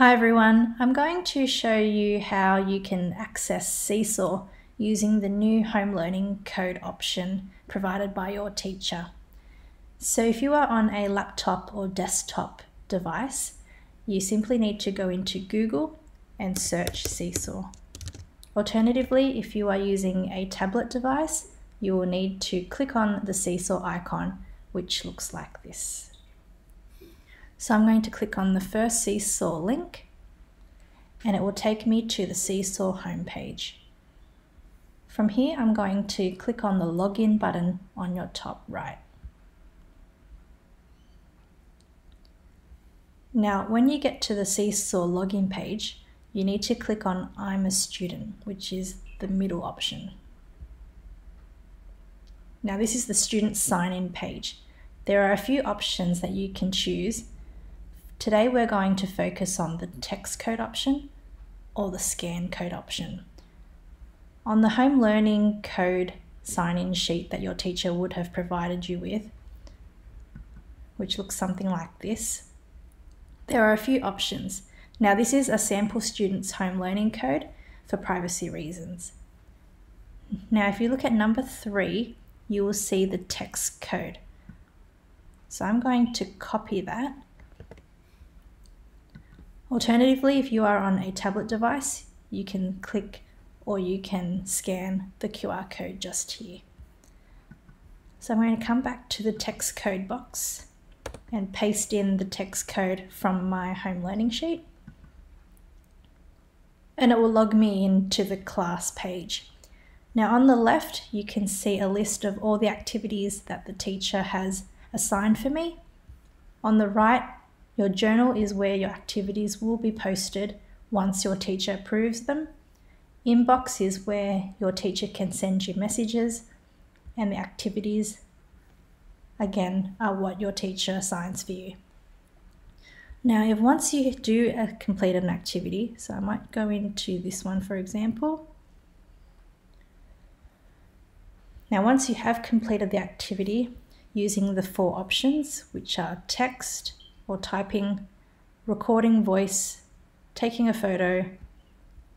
Hi everyone, I'm going to show you how you can access Seesaw using the new home learning code option provided by your teacher. So if you are on a laptop or desktop device, you simply need to go into Google and search Seesaw. Alternatively, if you are using a tablet device, you will need to click on the Seesaw icon, which looks like this. So I'm going to click on the first Seesaw link and it will take me to the Seesaw homepage. From here, I'm going to click on the login button on your top right. Now, when you get to the Seesaw login page, you need to click on I'm a student, which is the middle option. Now this is the student sign-in page. There are a few options that you can choose. Today we're going to focus on the text code option or the scan code option. On the home learning code sign-in sheet that your teacher would have provided you with, which looks something like this, there are a few options. Now this is a sample student's home learning code for privacy reasons. Now if you look at number three, you will see the text code. So I'm going to copy that. Alternatively, if you are on a tablet device, you can click or you can scan the QR code just here. So I'm going to come back to the text code box and paste in the text code from my home learning sheet and it will log me into the class page. Now on the left, you can see a list of all the activities that the teacher has assigned for me. On the right, your journal is where your activities will be posted once your teacher approves them. Inbox is where your teacher can send you messages and the activities, again, are what your teacher assigns for you. Now, if once you do uh, complete an activity, so I might go into this one for example. Now, once you have completed the activity using the four options, which are text or typing, recording voice, taking a photo,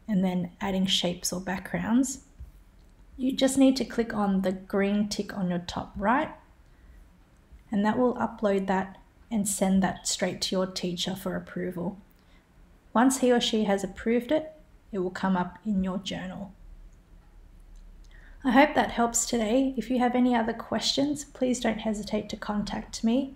and then adding shapes or backgrounds, you just need to click on the green tick on your top right, and that will upload that and send that straight to your teacher for approval. Once he or she has approved it, it will come up in your journal. I hope that helps today. If you have any other questions, please don't hesitate to contact me,